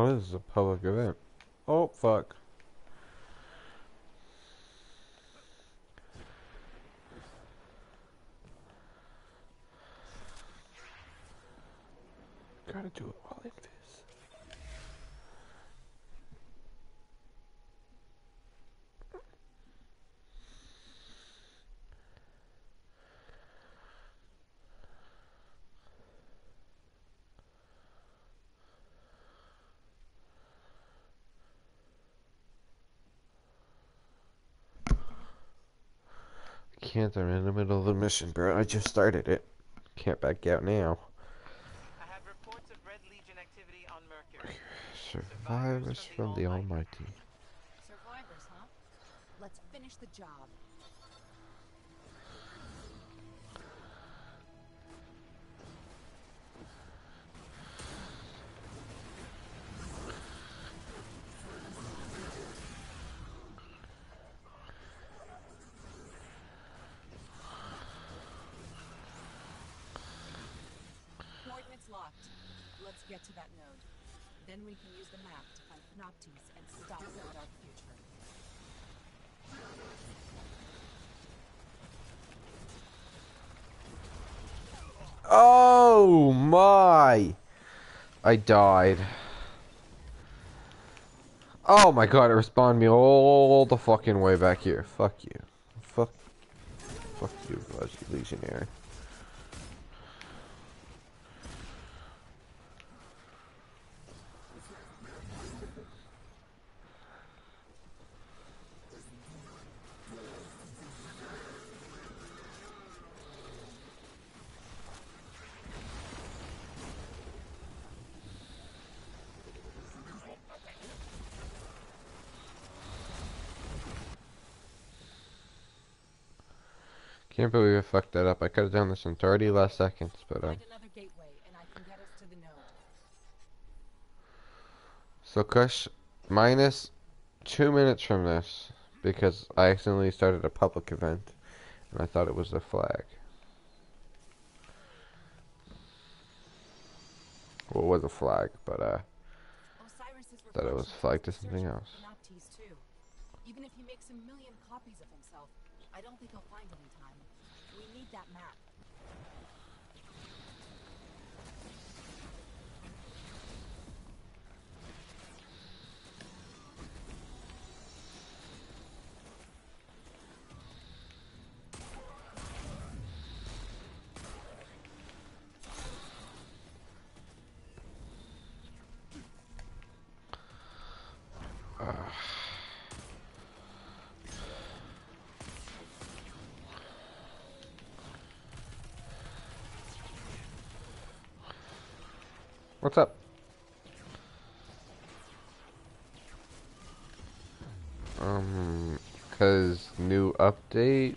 Oh, this is a public event. Oh, fuck. Gotta do it while like this. Can't, I'm in the middle of the mission, bro. I just started it. Can't back out now. I have reports of Red Legion activity on Mercury. Survivors from the Almighty. Survivors, huh? Let's finish the job. Locked. Let's get to that node. Then we can use the map to find Panoptes and stop the dark future. Oh my! I died. Oh my god, it respawned me all the fucking way back here. Fuck you. Fuck. Fuck you, Legionary. Can't believe I fucked that up. I could have done this in 30 less seconds, but um. Find another gateway, and I can get us to the node. So Kush, minus two minutes from this, because I accidentally started a public event, and I thought it was the flag. Well, it was a flag, but uh, thought it was flagged to something else. If he makes a million copies of himself, I don't think he'll find any time. We need that map. What's up? Um, cause new update.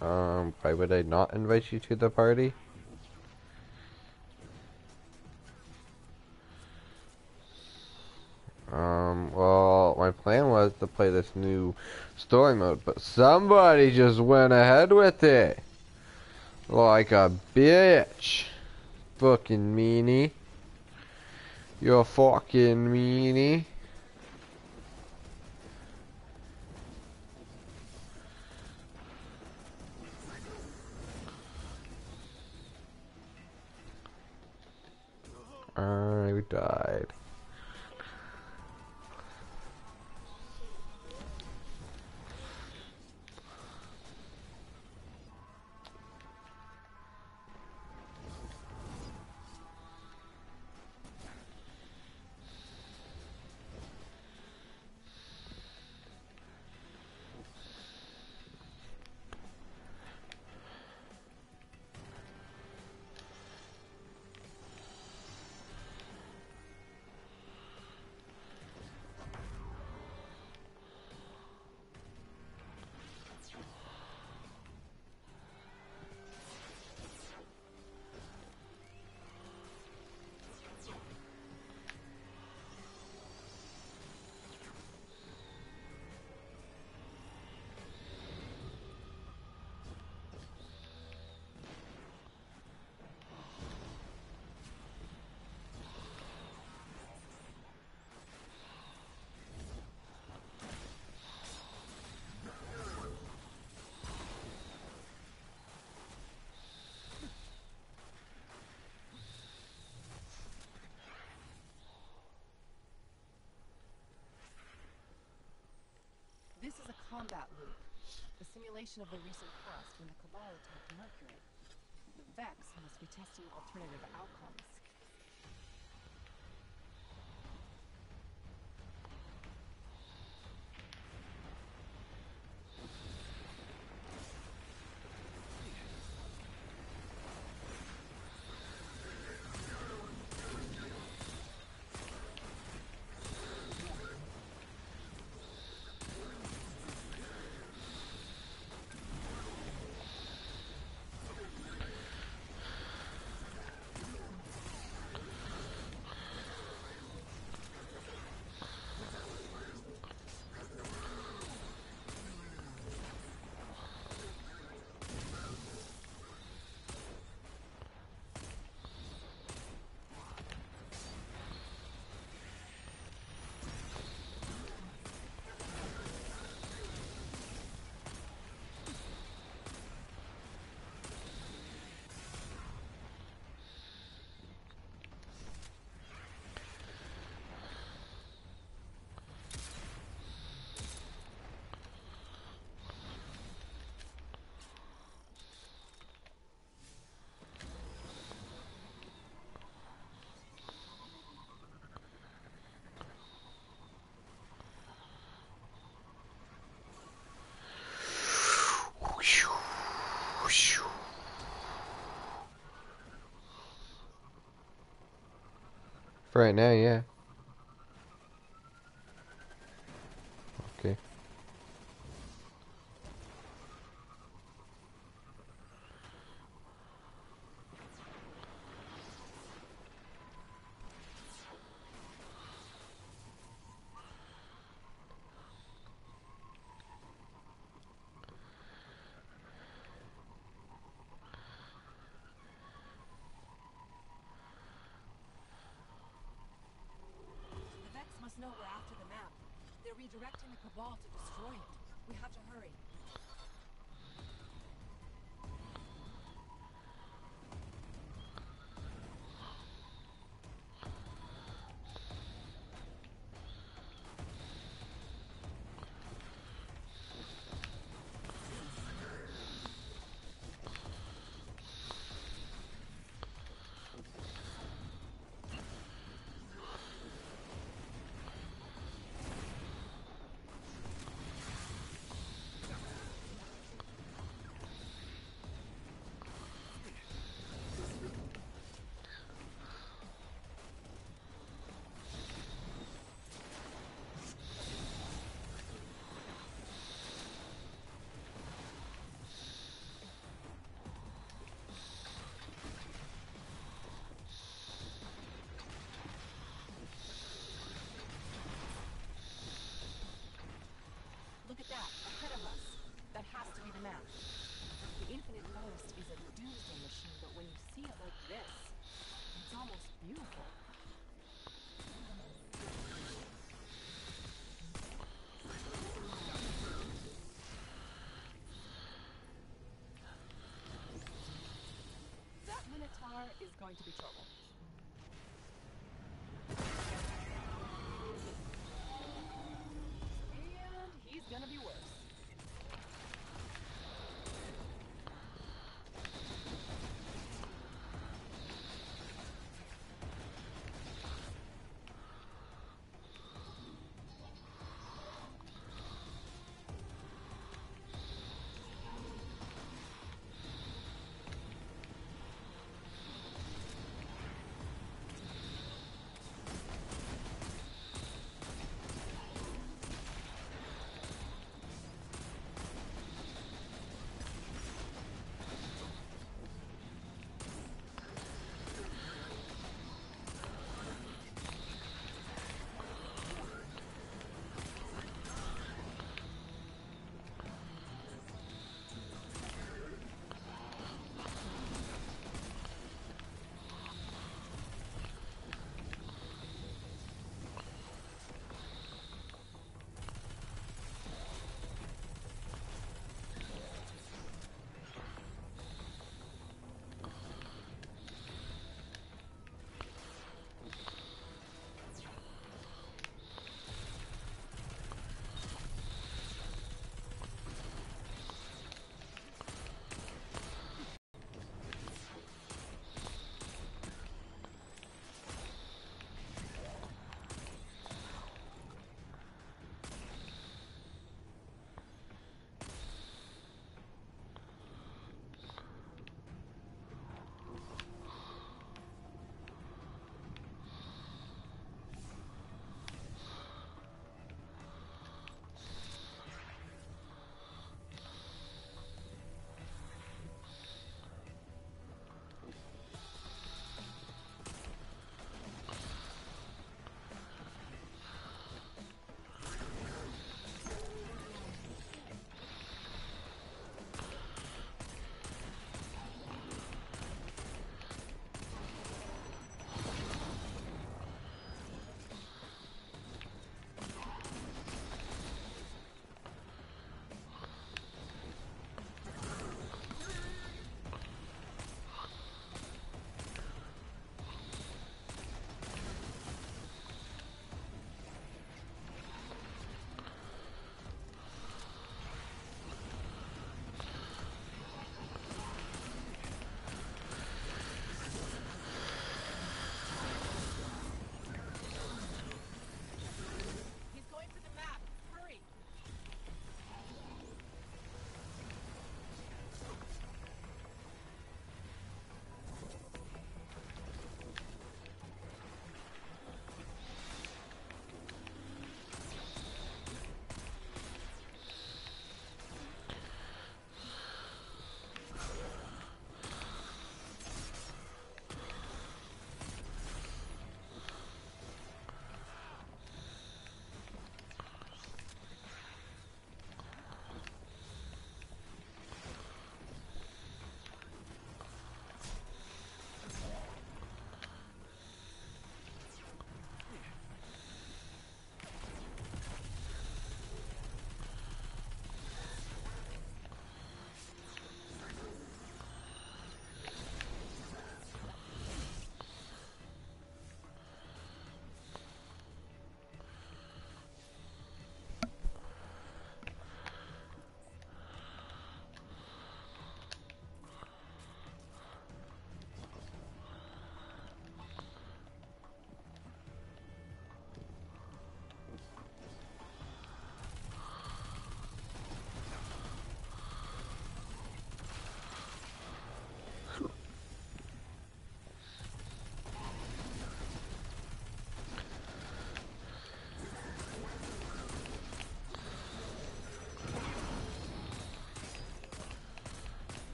Um, why would I not invite you to the party? Um, well, my plan was to play this new story mode, but somebody just went ahead with it. Like a bitch. Fucking meanie. You're a fucking meanie. I died. Combat loop. The simulation of the recent thrust when the Cabal attacked Mercury. The Vex must be testing alternative outcomes. For right now, yeah. Okay. The Vex must know we're after the map. They're redirecting the Cabal to destroy it. We have to hurry. Going to be trouble.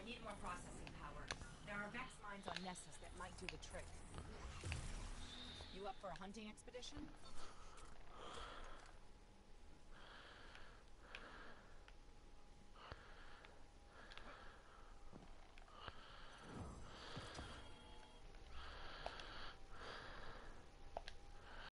I need more processing power. There are Vex minds on Nessus that might do the trick. You up for a hunting expedition?